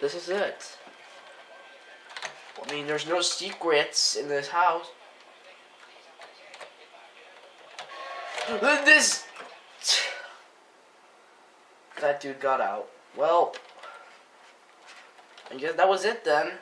This is it. I mean, there's no secrets in this house. This. That dude got out. Well, I guess that was it then.